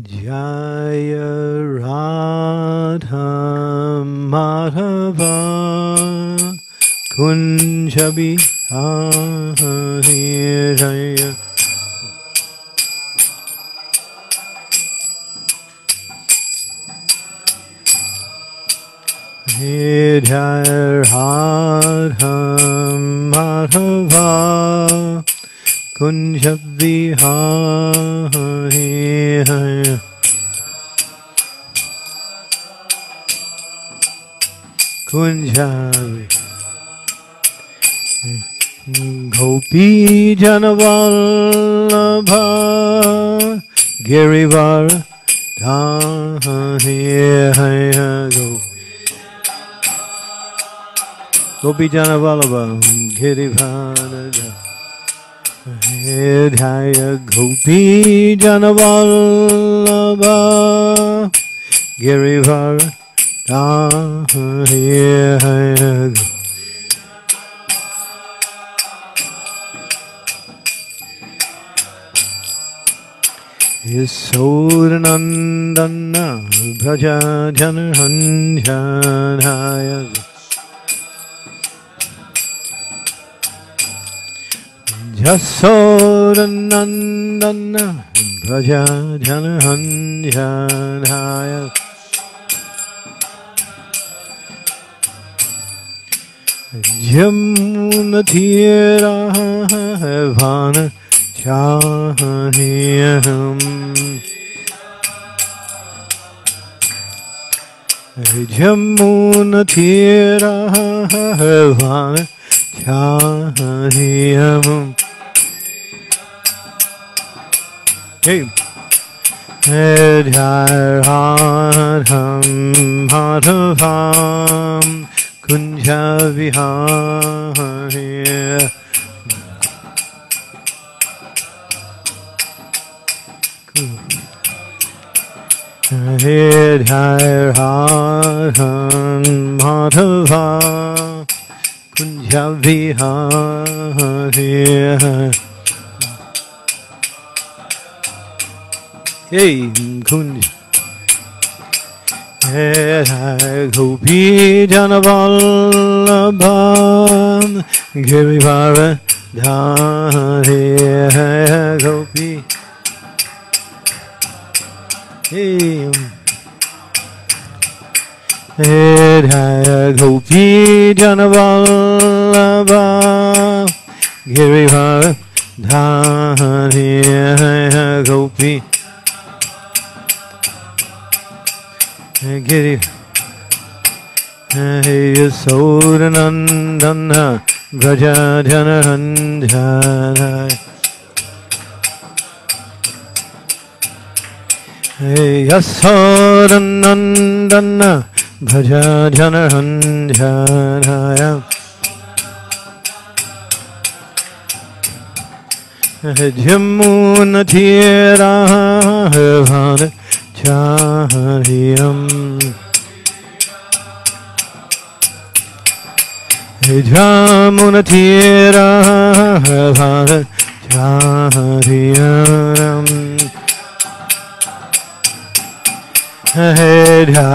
Jaya Radha Madhava Kunjabi Jaya He Jaya Radha Madhava Kunjabi Jaya Kunjabi Gopi Janavallabha Girivara Dhani Gopi Janavallabha Girivara Hidaya Gopi Janavallabha Girivara Dhani Yasodhanandana Bhaja Janhanjanaya झसोरनन्दन भज झनहन्ध्याय झमुनथियराह भान चाहनियहम्। झमुनथियराह भान Chahiyam Hey Hedham Madhavam Kunja Vihaya Hedham Vihaya Hey Kunja Gopi Janavallabham Girivara Dhani Gopi Hey Gopi Janavallabham Girivara Dhani Gopi Giri Yasodhanandana Braja Janaranjana Yasodhanandana Braja भज जनहन्ध्यानाय हृद्यमूनधिराहभान चाहरियम् हृद्यामुनधिराहभान चाहरियम् Charyam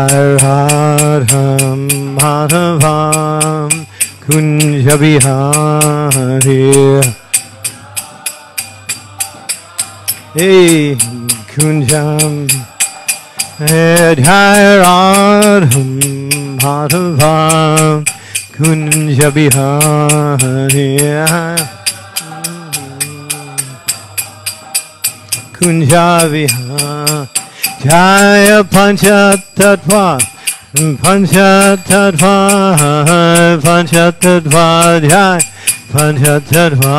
Hedharadham Madhavam Kunjabihari Hey Kunjam Hedharadham Madhavam Kunjabihari Kunjabihari Jaya Panchatattva Panchatattva Panchatattva Jaya Panchatattva.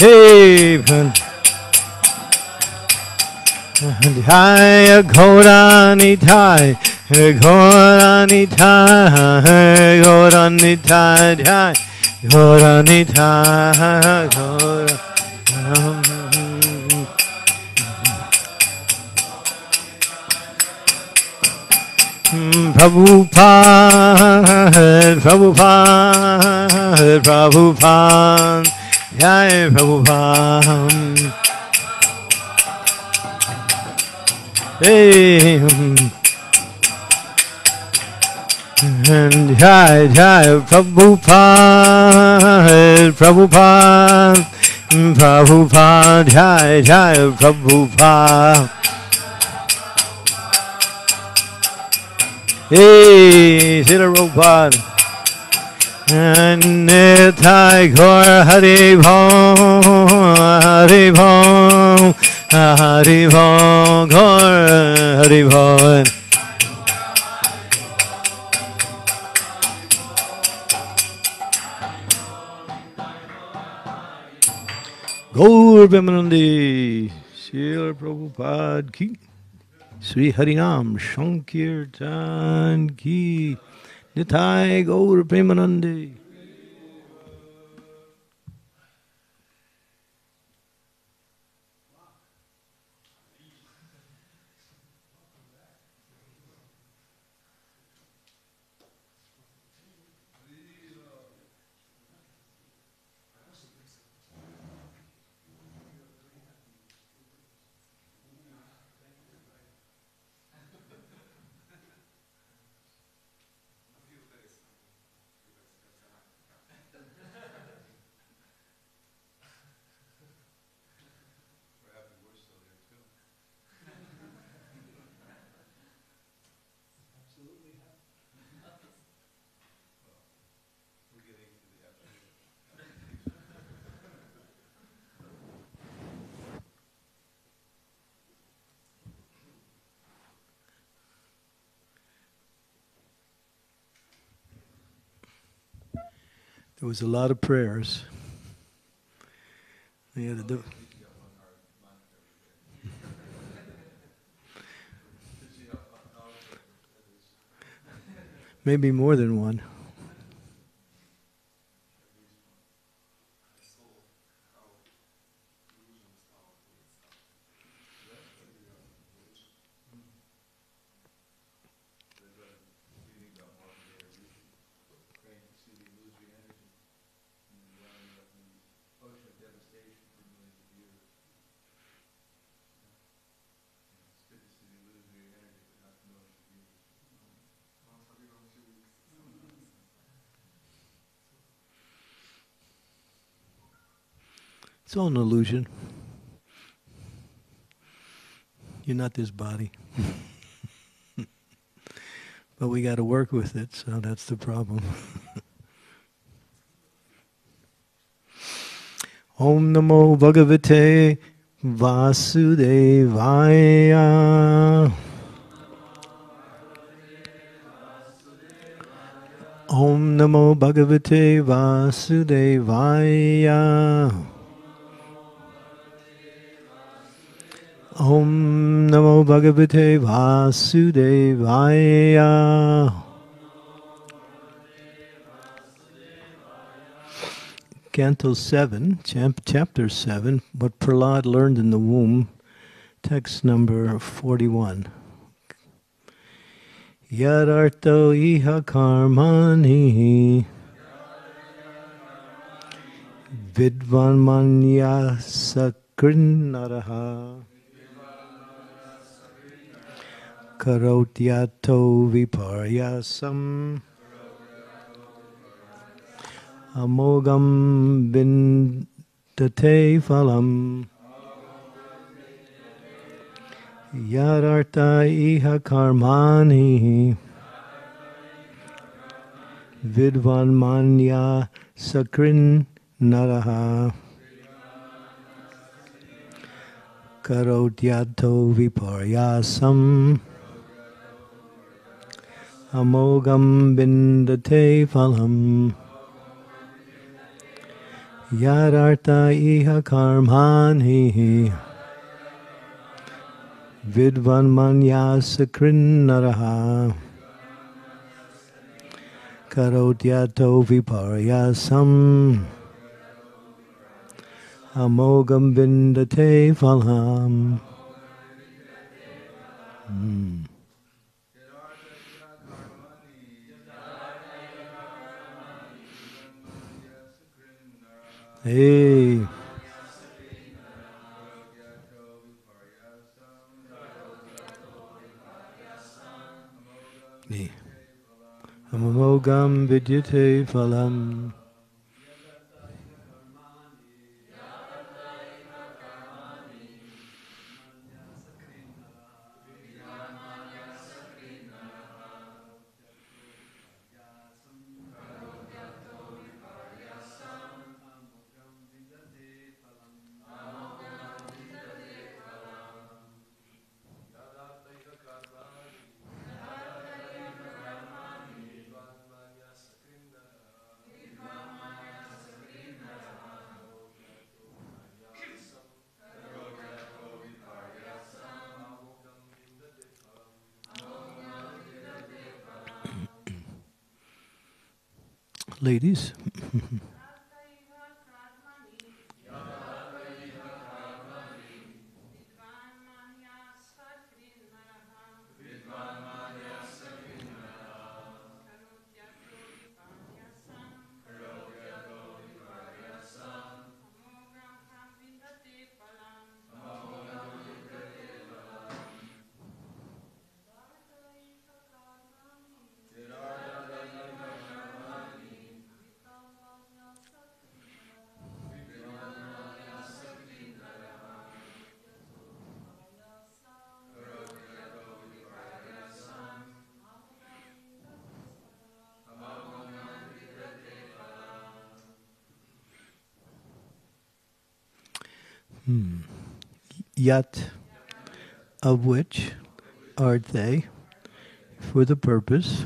Hey Panchatattva Jaya Gaura Nitai Gaura Nitai Gaura Nitai Jaya Gaura Nitai Gaurani Mm, Prabhupada, Prabhupada, Prabhupada, Jai Prabhupada. Hey. Mm. And Jai Jai Prabhupada, Prabhupada, Prabhupada, Jai Jai Prabhupada. Hey, Srila Prabhupada. Nitai Gaur Hari Bham, Hari Bham, Hari Bham, Gaur Hari Bham. Gaur Vimanandi, Srila Prabhupada ki, Sri Harinam Shankirtan ki, Nitai Gaur Premanandi. Was a lot of prayers. Had to do. Maybe more than one. It's all an illusion. You're not this body. but we got to work with it, so that's the problem. Om Namo Bhagavate Vasudevaya. Om Namo Bhagavate Vasudevaya. Om Namo Bhagavate Vasudevaya. Canto 7, chap- chapter 7, what Prahlad learned in the womb, text number 41. Yadarto iha karmani vidvan manya sakrinnaraha karotyato viparyasam amogam vindate phalam yadarta iha karmani vidvan manya sakrin naraha karotyato viparyasam amogam vindate phalam yadarta iha karmani vidvan manya sakrin naraha karotyato viparyasam Hey. Nee. Amamogam vidyate phalam. Ladies. Hmm. Yet, of which are they for the purpose,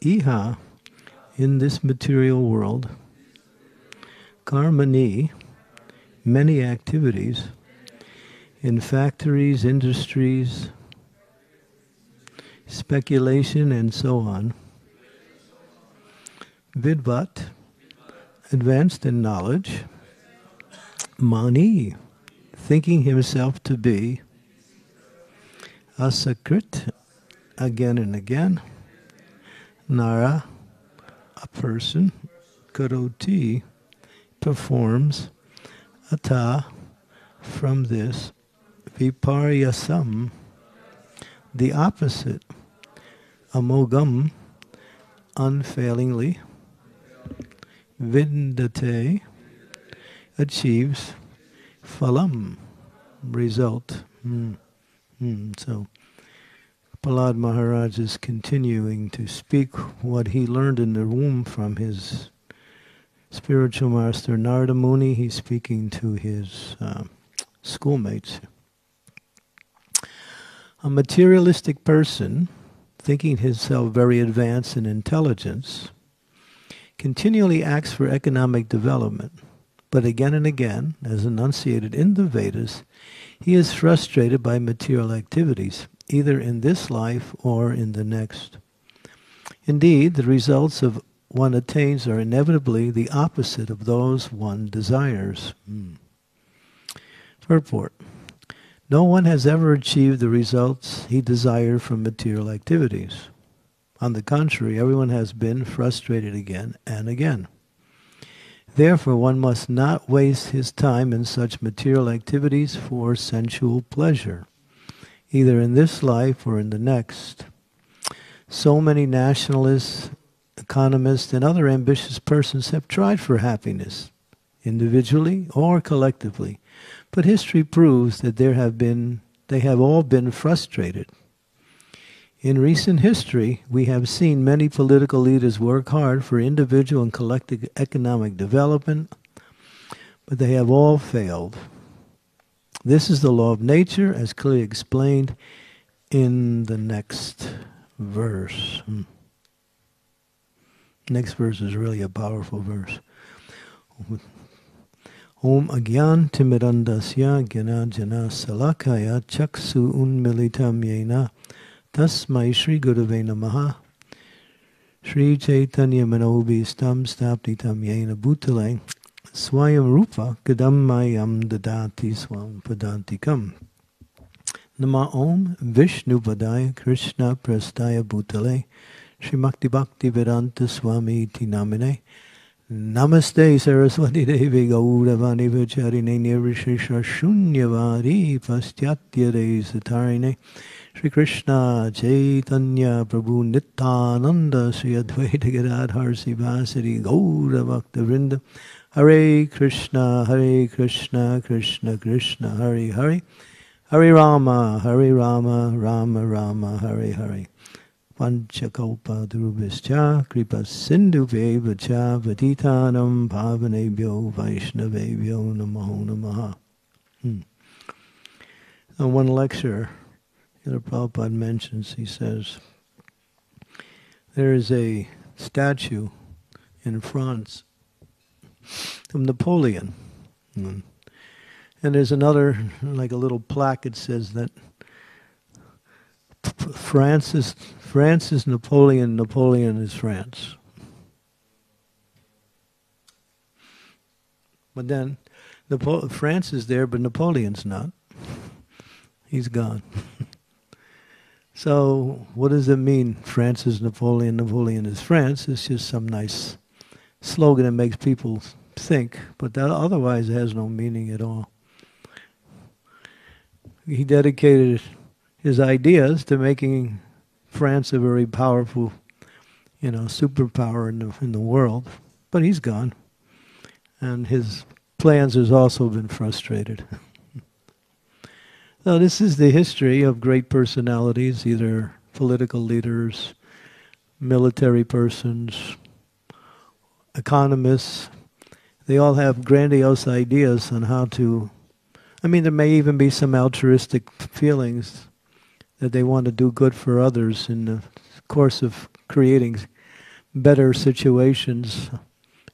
iha, in this material world, karmani, many activities, in factories, industries, speculation, and so on. Vidvat, advanced in knowledge. Mani, thinking himself to be asakrit, again and again. Nara, a person. Karoti, performs. Ata, from this. Viparyasam, the opposite. Amogam, unfailingly. Vindate, achieves phalam, result. Mm. Mm. So Prahlad Maharaj is continuing to speak what he learned in the womb from his spiritual master Narada Muni. He's speaking to his uh, schoolmates. A materialistic person, thinking himself very advanced in intelligence, continually acts for economic development but again and again, as enunciated in the Vedas, he is frustrated by material activities, either in this life or in the next. Indeed, the results of one attains are inevitably the opposite of those one desires. Hmm. No one has ever achieved the results he desired from material activities. On the contrary, everyone has been frustrated again and again. Therefore, one must not waste his time in such material activities for sensual pleasure, either in this life or in the next. So many nationalists, economists, and other ambitious persons have tried for happiness, individually or collectively, but history proves that there have been, they have all been frustrated. In recent history, we have seen many political leaders work hard for individual and collective economic development, but they have all failed. This is the law of nature, as clearly explained in the next verse. Hmm. Next verse is really a powerful verse. Om agyan timirandasya gyana jana salakaya chaksu unmilitam yena Tasmai Sri Gurave Namaha Sri Chaitanya Manobhistam Staptitam Yena Bhutale Swayam Rupa Kadammayam Dadati Swam Padantikam Nama Om Vishnu Vadaya Krishna Prastaya Bhutale Sri Bhakti Vedanta Swami Tinamine Namaste Saraswati Devi Gauravani Vacharine Nirvishisha Shunyavadi Pastyatya Satarine Shri Krishna Chaitanya Prabhu Nityananda Sri Advaita Gadadhar Sivasari Gaura Bhakta Vrinda Hare Krishna Hare Krishna Krishna Krishna Hare Hare Hare Rama Hare Rama Rama Rama Hare Hare Panchakalpa Durubhischa Kripa Sindhu Cha Vatitanam Pavanebhyo Vaishnavebhyo Namo Namaha. Hmm. On one lecture, the Prabhupada mentions, he says, there is a statue in France of Napoleon. Hmm. And there's another, like a little plaque, it says that Francis, France is Napoleon, Napoleon is France. But then Napo- France is there, but Napoleon's not. He's gone. so, what does it mean? France is Napoleon, Napoleon is France. It's just some nice slogan that makes people think, but that otherwise has no meaning at all. He dedicated his ideas to making France a very powerful, you know, superpower in the, in the world. But he's gone. And his plans has also been frustrated. so this is the history of great personalities, either political leaders, military persons, economists. They all have grandiose ideas on how to I mean, there may even be some altruistic feelings that they want to do good for others in the course of creating better situations,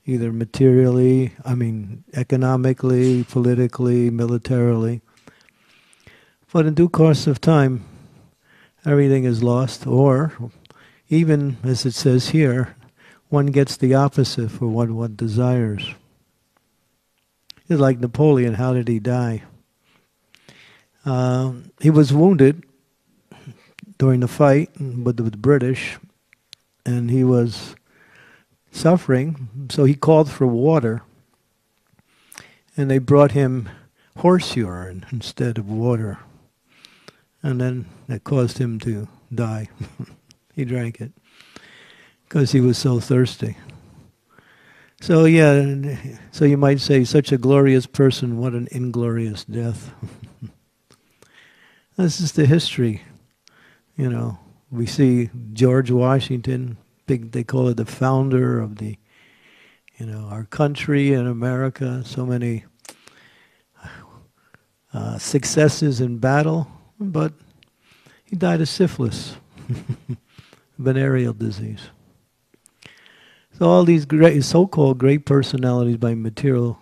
either materially, I mean, economically, politically, militarily. But in due course of time, everything is lost, or even as it says here, one gets the opposite for what one desires. It's like Napoleon, how did he die? Uh, he was wounded during the fight with the British, and he was suffering. So he called for water, and they brought him horse urine instead of water. And then that caused him to die. he drank it because he was so thirsty. So, yeah, so you might say, such a glorious person, what an inglorious death. this is the history you know, we see George Washington, big they call it the founder of the, you know, our country and America. So many uh, successes in battle, but he died of syphilis, venereal disease. So all these great, so-called great personalities by material,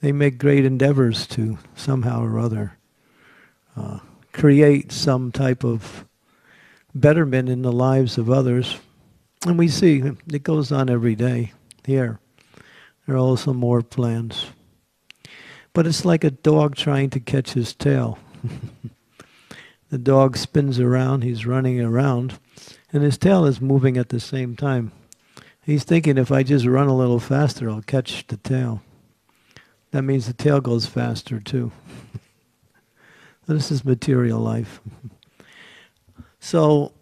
they make great endeavors to somehow or other uh, create some type of betterment in the lives of others. And we see it goes on every day here. There are also more plans. But it's like a dog trying to catch his tail. the dog spins around, he's running around, and his tail is moving at the same time. He's thinking if I just run a little faster, I'll catch the tail. That means the tail goes faster too. this is material life. So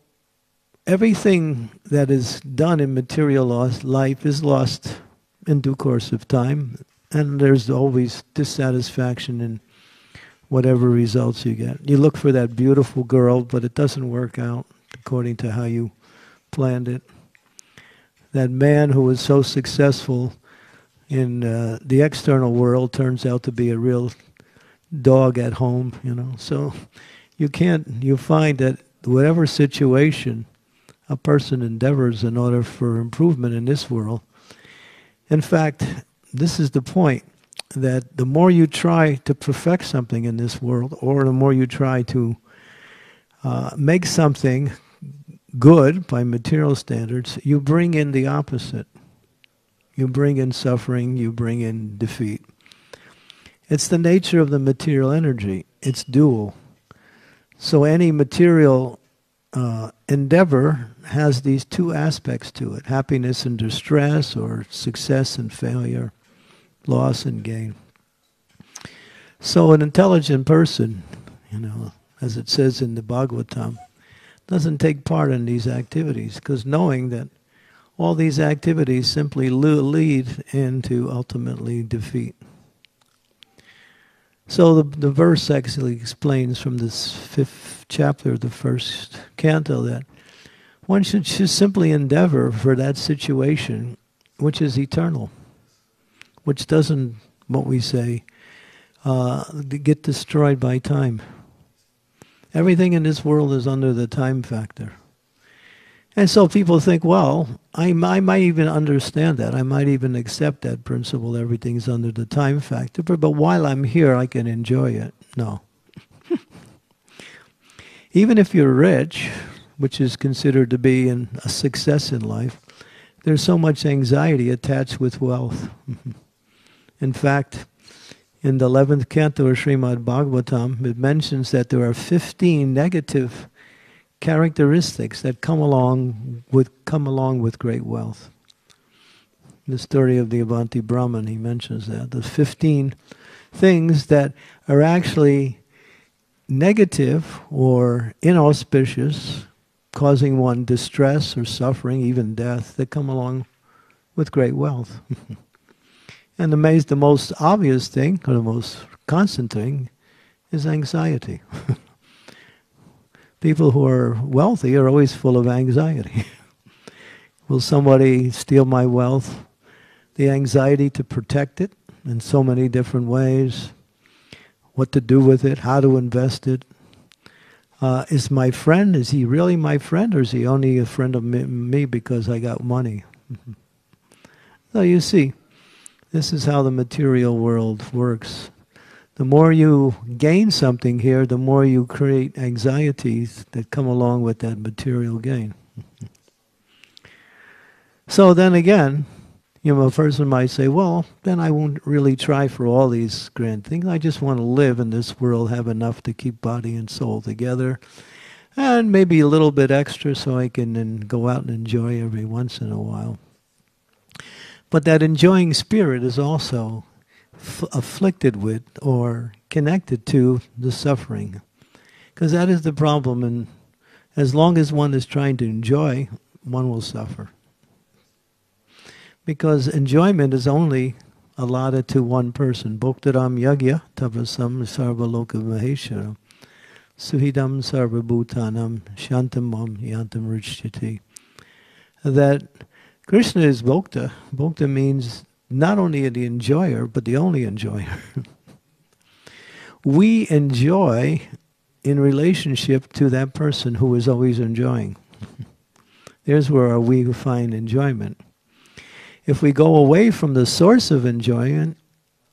everything that is done in material life is lost in due course of time, and there's always dissatisfaction in whatever results you get. You look for that beautiful girl, but it doesn't work out according to how you planned it. That man who was so successful in uh, the external world turns out to be a real dog at home, you know. So you can't, you find that whatever situation a person endeavors in order for improvement in this world. In fact, this is the point that the more you try to perfect something in this world, or the more you try to uh, make something good by material standards, you bring in the opposite. You bring in suffering, you bring in defeat. It's the nature of the material energy. It's dual. So any material uh, endeavor has these two aspects to it happiness and distress, or success and failure, loss and gain. So, an intelligent person, you know, as it says in the Bhagavatam, doesn't take part in these activities because knowing that all these activities simply lead into ultimately defeat. So the, the verse actually explains from this fifth chapter of the first canto that one should just simply endeavor for that situation which is eternal, which doesn't, what we say, uh, get destroyed by time. Everything in this world is under the time factor. And so people think, well, I, I might even understand that. I might even accept that principle. Everything's under the time factor. But, but while I'm here, I can enjoy it. No. even if you're rich, which is considered to be an, a success in life, there's so much anxiety attached with wealth. in fact, in the 11th canto of Srimad Bhagavatam, it mentions that there are 15 negative characteristics that come along with come along with great wealth. The story of the Avanti Brahman, he mentions that the 15 things that are actually negative or inauspicious, causing one distress or suffering, even death, that come along with great wealth. and the, the most obvious thing, or the most constant thing, is anxiety. people who are wealthy are always full of anxiety. Will somebody steal my wealth? The anxiety to protect it in so many different ways, what to do with it, how to invest it. Uh, is my friend, is he really my friend or is he only a friend of me because I got money? so you see, this is how the material world works the more you gain something here, the more you create anxieties that come along with that material gain. so then again, you know, a person might say, well, then I won't really try for all these grand things. I just want to live in this world, have enough to keep body and soul together, and maybe a little bit extra so I can go out and enjoy every once in a while. But that enjoying spirit is also afflicted with or connected to the suffering. Because that is the problem. And as long as one is trying to enjoy, one will suffer. Because enjoyment is only allotted to one person. Bhoktaram yagya tapasam sarvaloka maheshara. Suhidam sarvabhutanam shantamam yantam richyati. That Krishna is Bhokta. Bhokta means not only the enjoyer, but the only enjoyer. we enjoy in relationship to that person who is always enjoying. There's where we find enjoyment. If we go away from the source of enjoyment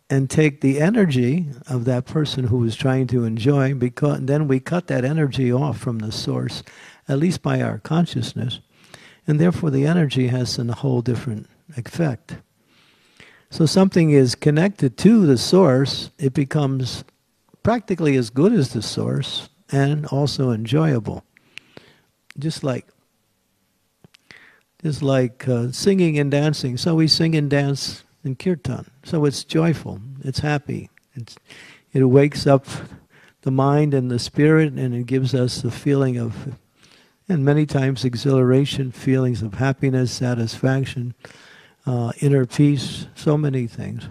and take the energy of that person who is trying to enjoy, because then we cut that energy off from the source, at least by our consciousness, and therefore the energy has a whole different effect. So something is connected to the source, it becomes practically as good as the source and also enjoyable. Just like just like uh, singing and dancing. So we sing and dance in kirtan. So it's joyful. It's happy. It's, it wakes up the mind and the spirit, and it gives us the feeling of, and many times exhilaration, feelings of happiness, satisfaction uh, inner peace, so many things.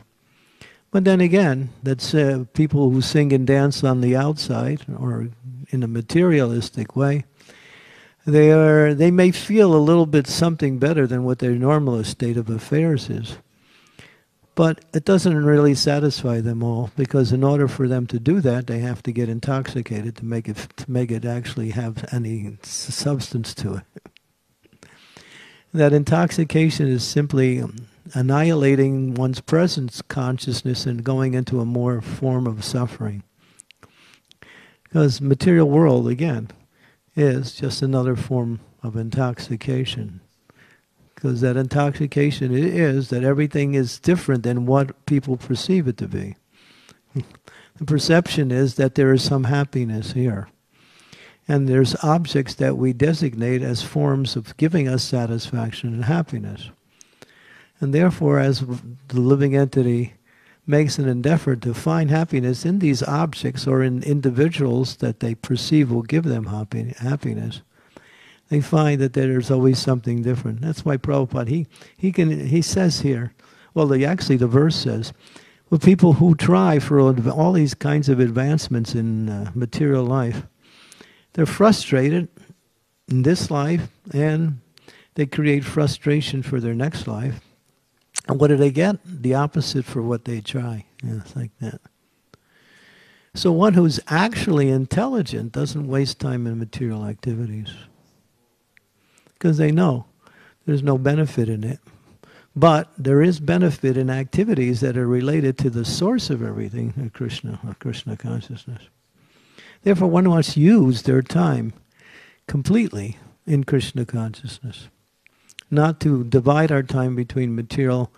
But then again, that's uh, people who sing and dance on the outside or in a materialistic way. They are they may feel a little bit something better than what their normal state of affairs is. But it doesn't really satisfy them all because in order for them to do that, they have to get intoxicated to make it to make it actually have any substance to it that intoxication is simply annihilating one's present consciousness and going into a more form of suffering. Because material world, again, is just another form of intoxication. Because that intoxication is that everything is different than what people perceive it to be. the perception is that there is some happiness here. And there's objects that we designate as forms of giving us satisfaction and happiness. And therefore, as the living entity makes an endeavor to find happiness in these objects or in individuals that they perceive will give them happy, happiness, they find that there's always something different. That's why Prabhupada, he, he, can, he says here, well, the, actually the verse says, well, people who try for all these kinds of advancements in uh, material life, they're frustrated in this life and they create frustration for their next life. And what do they get? The opposite for what they try. Yeah, it's like that. So one who's actually intelligent doesn't waste time in material activities because they know there's no benefit in it. But there is benefit in activities that are related to the source of everything, Krishna, or Krishna consciousness. Therefore, one must use their time completely in Krishna consciousness, not to divide our time between material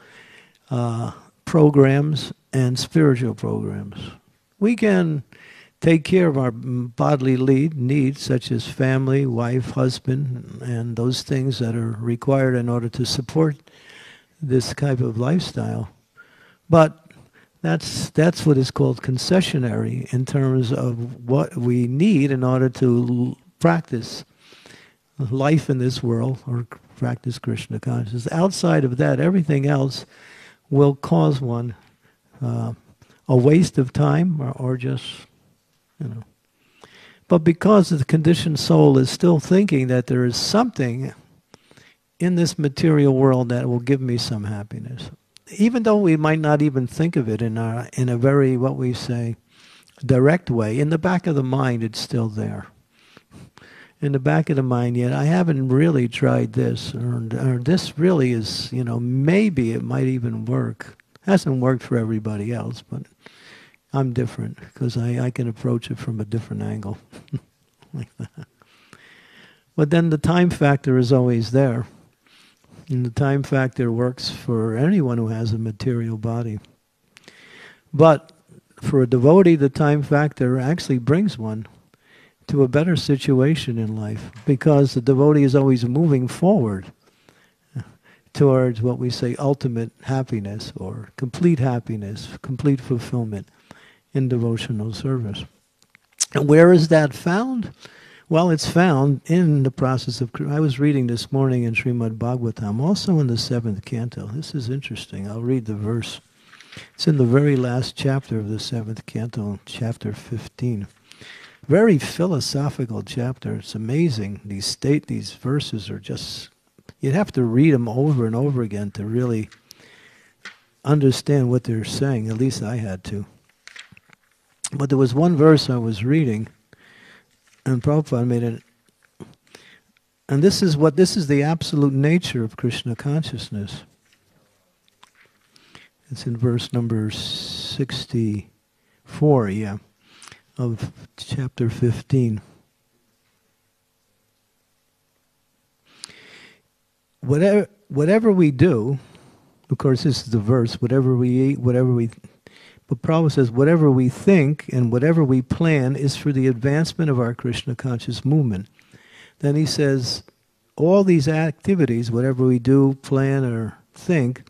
uh, programs and spiritual programs. We can take care of our bodily needs, such as family, wife, husband, and those things that are required in order to support this type of lifestyle. But that's, that's what is called concessionary in terms of what we need in order to practice life in this world or practice Krishna consciousness. Outside of that, everything else will cause one uh, a waste of time or, or just you know. But because the conditioned soul is still thinking that there is something in this material world that will give me some happiness, even though we might not even think of it in a, in a very, what we say, direct way, in the back of the mind it's still there. In the back of the mind, yet I haven't really tried this, or, or this really is, you know, maybe it might even work. Hasn't worked for everybody else, but I'm different because I, I can approach it from a different angle. like that. But then the time factor is always there. And the time factor works for anyone who has a material body. But for a devotee, the time factor actually brings one to a better situation in life because the devotee is always moving forward towards what we say ultimate happiness or complete happiness, complete fulfillment in devotional service. And where is that found? Well, it's found in the process of. I was reading this morning in Srimad Bhagavatam, also in the seventh canto. This is interesting. I'll read the verse. It's in the very last chapter of the seventh canto, chapter 15. Very philosophical chapter. It's amazing. These state, these verses are just. You'd have to read them over and over again to really understand what they're saying. At least I had to. But there was one verse I was reading, and Prabhupada made it. And this is what this is the absolute nature of Krishna consciousness. It's in verse number 64, yeah, of chapter 15. Whatever, whatever we do, of course, this is the verse, whatever we eat, whatever we but Prabhupada says, whatever we think and whatever we plan is for the advancement of our Krishna conscious movement. Then he says, all these activities, whatever we do, plan, or think,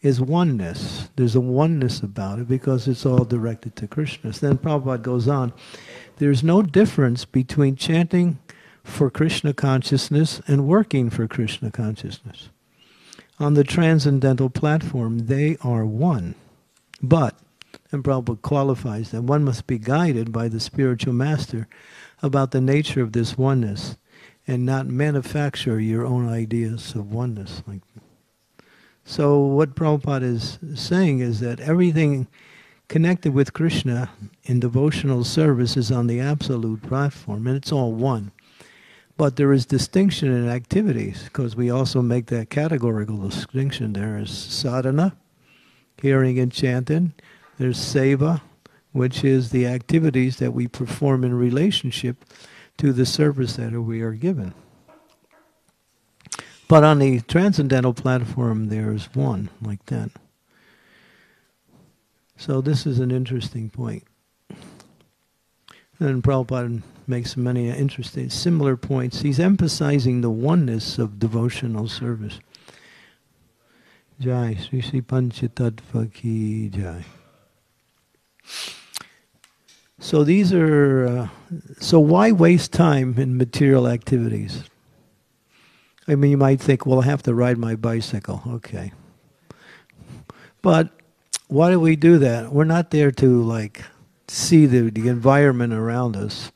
is oneness. There's a oneness about it because it's all directed to Krishna. Then Prabhupada goes on, there's no difference between chanting for Krishna consciousness and working for Krishna consciousness. On the transcendental platform, they are one. But and Prabhupada qualifies that one must be guided by the spiritual master about the nature of this oneness and not manufacture your own ideas of oneness. Like so what Prabhupada is saying is that everything connected with Krishna in devotional service is on the absolute platform, and it's all one. But there is distinction in activities, because we also make that categorical distinction. There is sadhana, hearing and chanting, there's seva, which is the activities that we perform in relationship to the service that we are given. But on the transcendental platform, there's one like that. So this is an interesting point. And Prabhupada makes many interesting, similar points. He's emphasizing the oneness of devotional service. Jai, Sri Sri Panchatattva ki Jai. So these are, uh, so why waste time in material activities? I mean, you might think, well, I have to ride my bicycle. Okay. But why do we do that? We're not there to like see the, the environment around us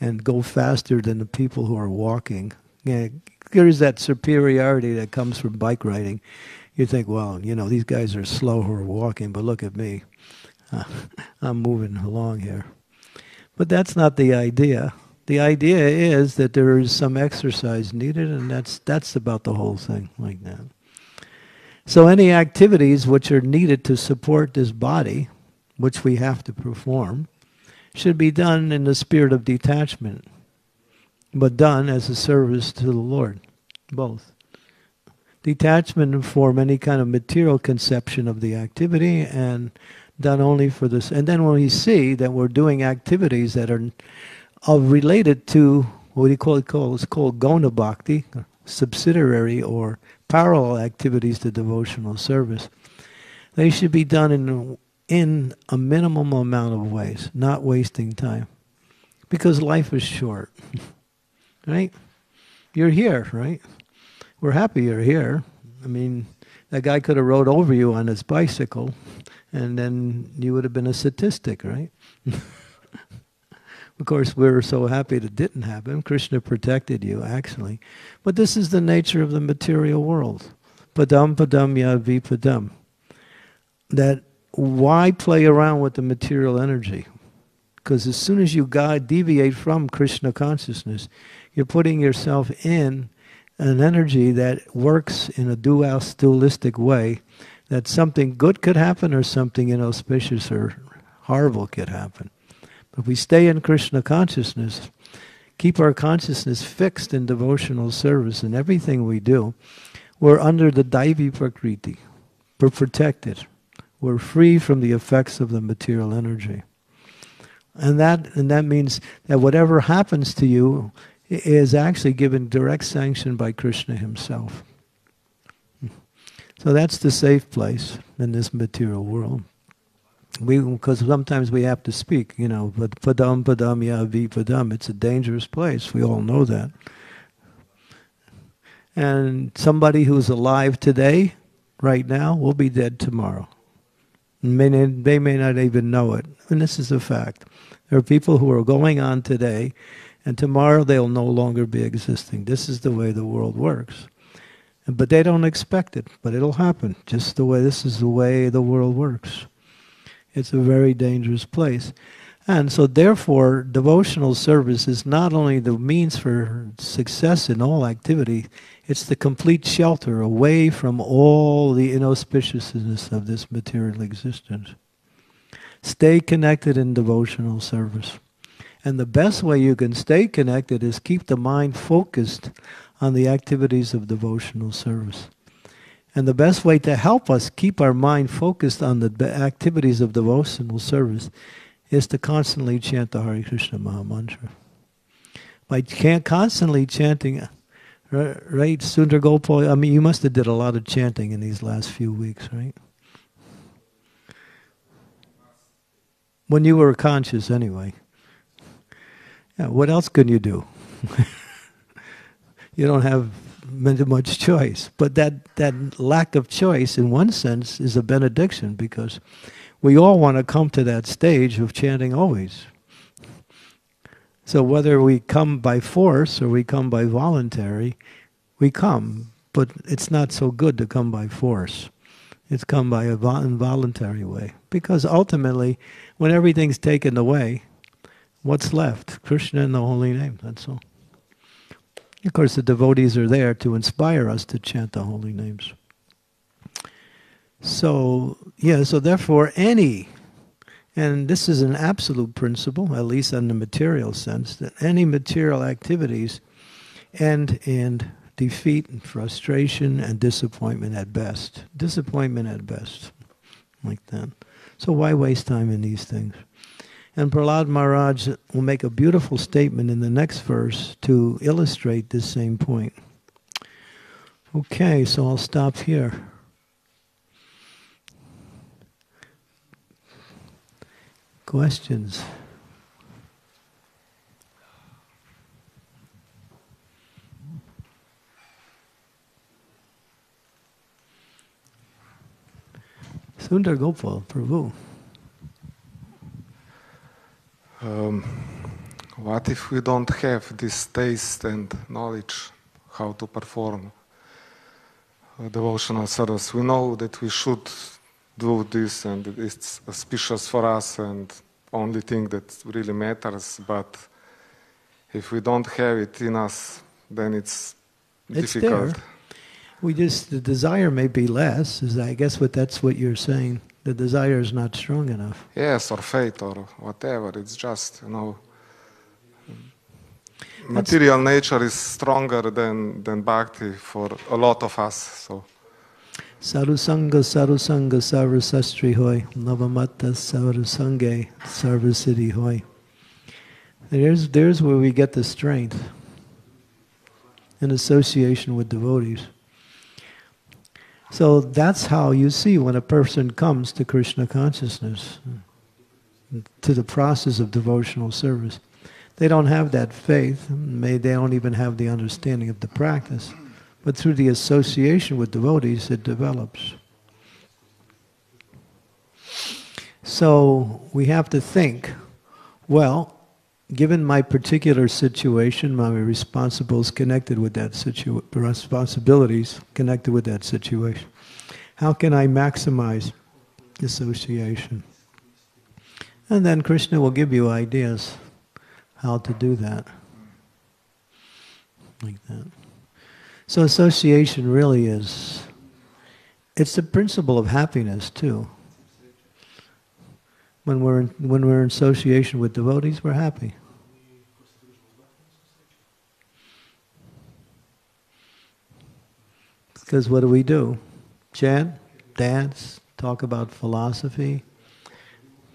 and go faster than the people who are walking. Yeah, there's that superiority that comes from bike riding. You think, well, you know, these guys are slow who are walking, but look at me. I'm moving along here. But that's not the idea. The idea is that there is some exercise needed, and that's that's about the whole thing, like that. So any activities which are needed to support this body, which we have to perform, should be done in the spirit of detachment, but done as a service to the Lord, both. Detachment from any kind of material conception of the activity and done only for this. And then when we see that we're doing activities that are, are related to what do you call it? Called, it's called Gona Bhakti, subsidiary or parallel activities to devotional service. They should be done in in a minimum amount of ways, not wasting time. Because life is short. right? You're here, right? We're happy you're here. I mean, that guy could have rode over you on his bicycle, and then you would have been a statistic, right? of course, we are so happy it didn't happen. Krishna protected you, actually. But this is the nature of the material world. Padam padam ya vipadam. That why play around with the material energy? Because as soon as you God deviate from Krishna consciousness, you're putting yourself in an energy that works in a dual dualistic way that something good could happen or something inauspicious or horrible could happen. But if we stay in Krishna consciousness, keep our consciousness fixed in devotional service in everything we do, we're under the Daivi Prakriti. We're protected. We're free from the effects of the material energy. And that, and that means that whatever happens to you is actually given direct sanction by Krishna himself. So that's the safe place in this material world. We, because sometimes we have to speak, you know, but padam padam ya vi padam. It's a dangerous place. We all know that. And somebody who's alive today, right now, will be dead tomorrow. May, they may not even know it. And this is a fact. There are people who are going on today, and tomorrow they'll no longer be existing. This is the way the world works. But they don't expect it, but it'll happen. Just the way this is the way the world works. It's a very dangerous place. And so, therefore, devotional service is not only the means for success in all activity, it's the complete shelter away from all the inauspiciousness of this material existence. Stay connected in devotional service. And the best way you can stay connected is keep the mind focused on the activities of devotional service. And the best way to help us keep our mind focused on the activities of devotional service is to constantly chant the Hare Krishna Maha Mantra. By constantly chanting uh, Right, Sundar Gopal, I mean, you must have did a lot of chanting in these last few weeks, right? When you were conscious, anyway. Yeah, what else can you do? you don't have much choice. But that, that lack of choice, in one sense, is a benediction because we all want to come to that stage of chanting always. So whether we come by force or we come by voluntary, we come, but it's not so good to come by force. It's come by a involuntary way. Because ultimately, when everything's taken away, what's left? Krishna and the holy name, that's all. Of course, the devotees are there to inspire us to chant the holy names. So, yeah, so therefore, any and this is an absolute principle, at least in the material sense, that any material activities end in defeat and frustration and disappointment at best. Disappointment at best, like that. So why waste time in these things? And Prahlad Maharaj will make a beautiful statement in the next verse to illustrate this same point. Okay, so I'll stop here. Questions? Sundar Gopal, Prabhu. Um, what if we don't have this taste and knowledge how to perform devotional service? We know that we should do this and it's auspicious for us and only thing that really matters, but if we don't have it in us, then it's, It's difficult. there. We just the desire may be less. Is I guess what that's what you're saying. The desire is not strong enough. Yes, or faith or whatever. It's just, you know, material nature is stronger than, than bhakti for a lot of us. So, Sarusanga sarusanga sarvasastri hoy navamata sarusange sarvasiddhi hoy. There's there's where we get the strength in association with devotees. So that's how you see when a person comes to Krishna consciousness, to the process of devotional service. They don't have that faith, may they don't even have the understanding of the practice, but through the association with devotees it develops. So we have to think, well, given my particular situation, my responsibilities connected with that responsibilities connected with that situation, how can I maximize association? And then Krishna will give you ideas how to do that. Like that. So association really is it's the principle of happiness too. When we're in, when we're in association with devotees, we're happy. Because what do we do? Chant, dance, talk about philosophy,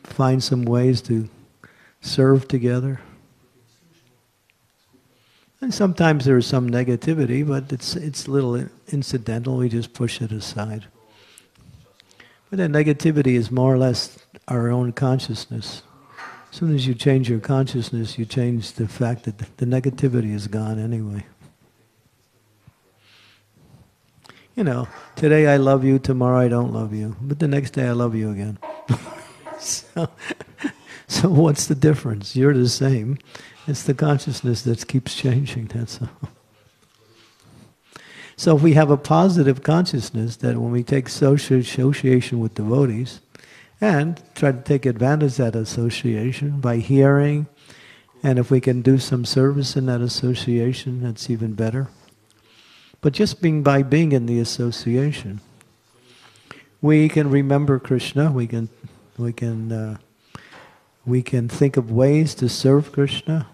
find some ways to serve together. And sometimes there is some negativity, but it's it's little incidental. We just push it aside. But that negativity is more or less our own consciousness. As soon as you change your consciousness, you change the fact that the negativity is gone anyway. You know, today I love you, tomorrow I don't love you, but the next day I love you again. so, so what's the difference? You're the same. It's the consciousness that keeps changing, that's all. So if we have a positive consciousness that when we take social association with devotees and try to take advantage of that association by hearing, and if we can do some service in that association, that's even better. But just being by being in the association, we can remember Krishna. We can we can uh, we can think of ways to serve Krishna.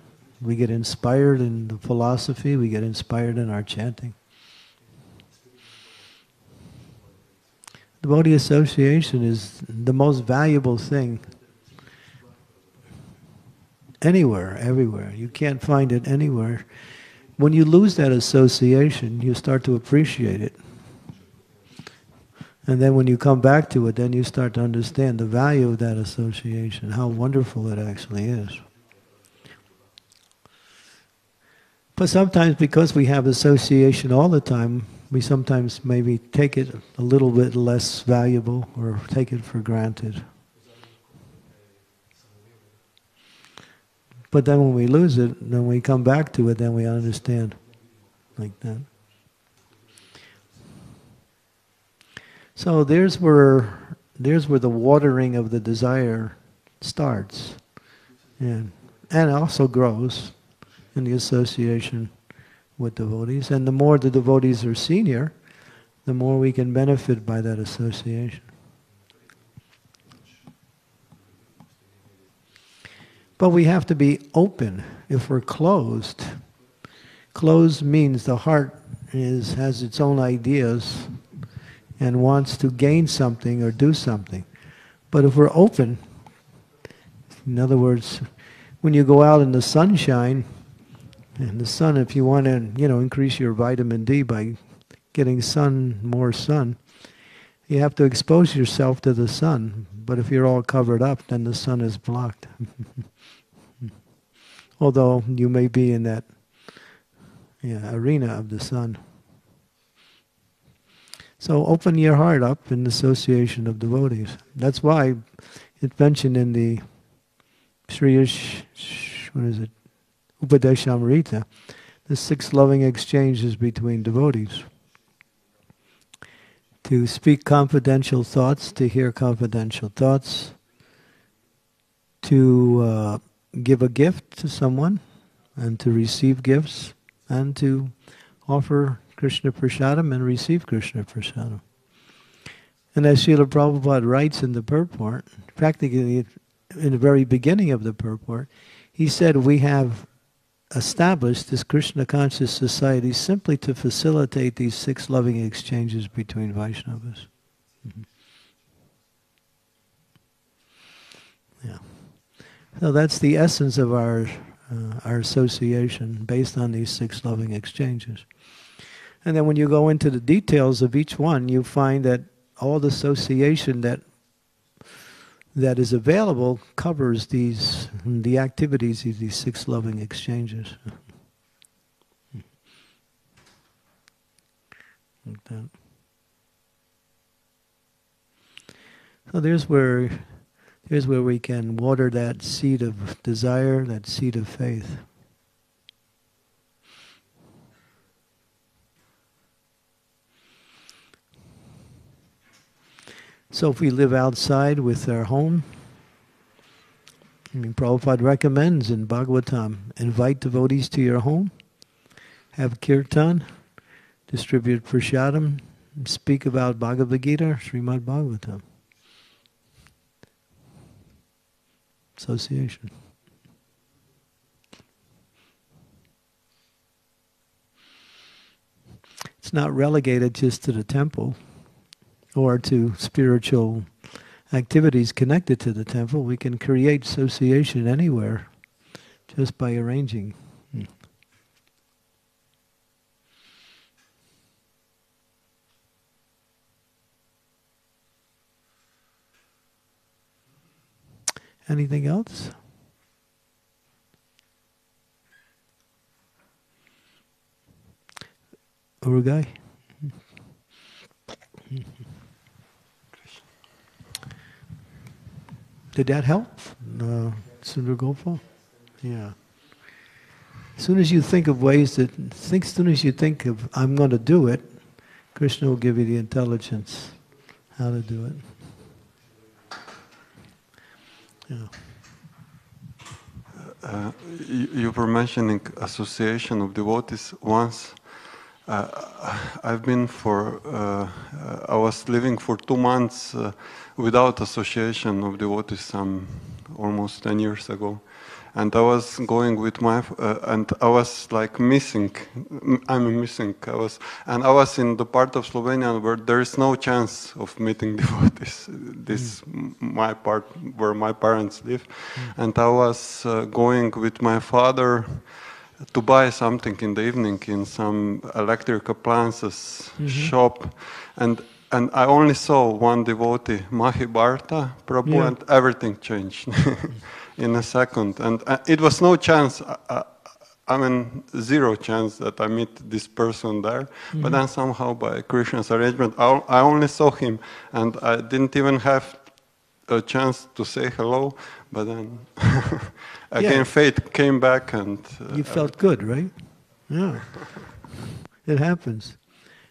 We get inspired in the philosophy. We get inspired in our chanting. The Devotee association is the most valuable thing anywhere, everywhere. You can't find it anywhere. When you lose that association, you start to appreciate it. And then when you come back to it, then you start to understand the value of that association, how wonderful it actually is. But sometimes because we have association all the time, we sometimes maybe take it a little bit less valuable or take it for granted. But then when we lose it, then we come back to it, then we understand like that. So there's where there's where the watering of the desire starts. And and also grows in the association with devotees. And the more the devotees are senior, the more we can benefit by that association. But we have to be open. If we're closed, closed means the heart is has its own ideas and wants to gain something or do something. But if we're open, In other words, when you go out in the sunshine, and the sun, if you want to, you know, increase your vitamin D by getting sun, more sun, you have to expose yourself to the sun. But if you're all covered up, then the sun is blocked. Although you may be in that yeah, arena of the sun. So open your heart up in the association of devotees. That's why it's mentioned in the Sri, what is it, Upadeshamrita, the six loving exchanges between devotees. To speak confidential thoughts, to hear confidential thoughts, to uh, give a gift to someone, and to receive gifts, and to offer Krishna Prasadam and receive Krishna Prasadam. And as Srila Prabhupada writes in the purport, practically in the very beginning of the purport, he said, We have established this Krishna conscious society simply to facilitate these six loving exchanges between Vaishnavas. Mm-hmm. Yeah. So that's the essence of our, uh, our association based on these six loving exchanges. And then when you go into the details of each one, you find that all the association that that is available covers these the activities of these six loving exchanges. like that. So there's where there's where we can water that seed of desire, that seed of faith. So if we live outside with our home, I mean, Prabhupada recommends in Bhagavatam, invite devotees to your home, have kirtan, distribute prasadam, speak about Bhagavad Gita, Srimad Bhagavatam. Association. It's not relegated just to the temple or to spiritual activities connected to the temple. We can create association anywhere just by arranging. Anything else? Uruguay? Did that help, uh, Sundar Gopal? Yeah. As soon as you think of ways that, think, as soon as you think of, I'm going to do it, Krishna will give you the intelligence how to do it. Yeah. Uh, you, you, were mentioning association of devotees once. Uh, I've been for, uh, I was living for two months uh, without association of devotees some almost 10 years ago. And I was going with my, uh, and I was like missing, I'm missing, I was, and I was in the part of Slovenia where there is no chance of meeting devotees. This, mm. my part where my parents live. Mm. And I was uh, going with my father to buy something in the evening in some electric appliances mm -hmm. shop. And and I only saw one devotee, Mahi Bharta Prabhu, yeah. and everything changed in a second. And uh, it was no chance, uh, uh, I mean, zero chance that I meet this person there. Mm-hmm. But then somehow, by Krishna's arrangement, I, I only saw him, and I didn't even have a chance to say hello. But then again, yeah. fate came back, and uh, you felt good, right? Yeah, it happens.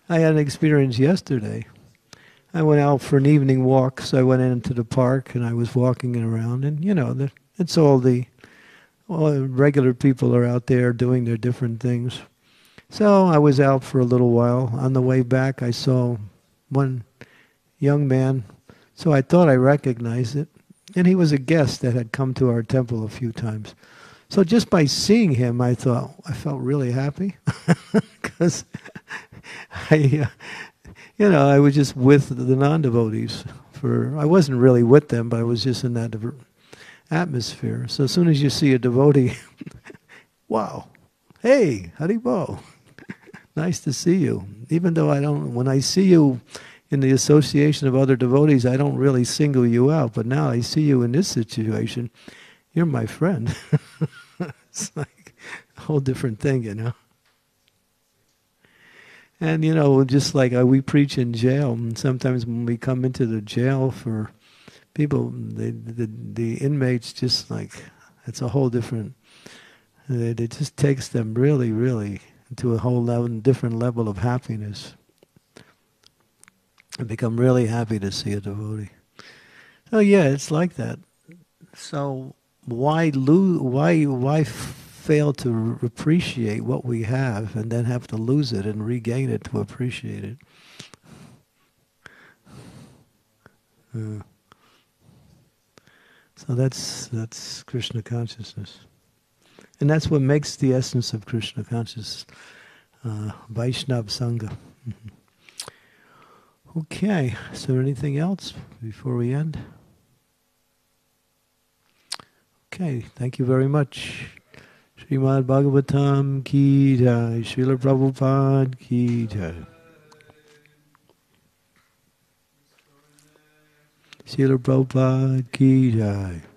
I had an experience yesterday. I went out for an evening walk, so I went into the park and I was walking around, and you know, the, it's all the the regular people are out there doing their different things. So I was out for a little while. On the way back, I saw one young man, so I thought I recognized it, and he was a guest that had come to our temple a few times. So just by seeing him, I thought I felt really happy because I. Uh, you know, I was just with the non-devotees for, I wasn't really with them, but I was just in that, atmosphere. So as soon as you see a devotee, wow, hey, Haribol, nice to see you. Even though I don't, when I see you in the association of other devotees, I don't really single you out. But now I see you in this situation, you're my friend. it's like a whole different thing, you know. And you know, just like uh, we preach in jail, and sometimes when we come into the jail for people, they, the the inmates just like it's a whole different. It, it just takes them really, really to a whole level, different level of happiness. And become really happy to see a devotee. Oh yeah, it's like that. So why lose? Why why fail to appreciate what we have and then have to lose it and regain it to appreciate it? Uh, that's that's Krishna consciousness. And that's what makes the essence of Krishna consciousness, uh, Vaishnav Sangha. Mm-hmm. Okay, is there anything else before we end? Okay, thank you very much. Srimad Bhagavatam ki jai, Srila Prabhupada ki jai. Srila Prabhupada ki jai.